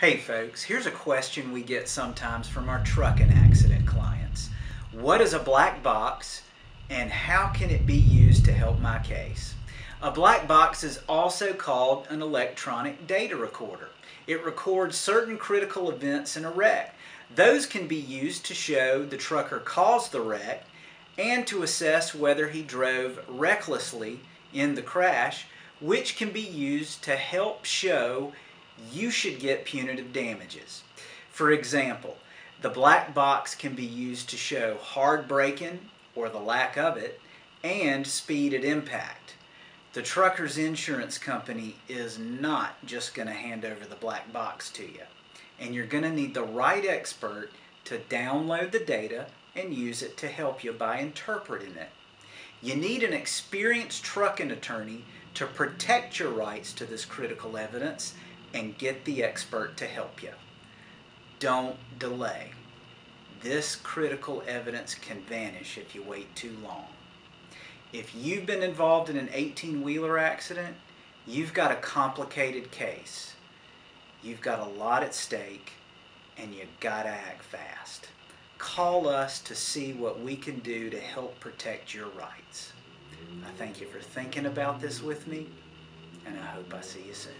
Hey folks, here's a question we get sometimes from our trucking accident clients. What is a black box and how can it be used to help my case? A black box is also called an electronic data recorder. It records certain critical events in a wreck. Those can be used to show the trucker caused the wreck and to assess whether he drove recklessly in the crash, which can be used to help show you should get punitive damages. For example, the black box can be used to show hard braking or the lack of it and speed at impact. The trucker's insurance company is not just going to hand over the black box to you. And you're going to need the right expert to download the data and use it to help you by interpreting it. You need an experienced trucking attorney to protect your rights to this critical evidence and get the expert to help you. Don't delay. This critical evidence can vanish if you wait too long. If you've been involved in an 18 wheeler accident, you've got a complicated case. You've got a lot at stake, and you gotta act fast. Call us to see what we can do to help protect your rights. I thank you for thinking about this with me, and I hope I see you soon.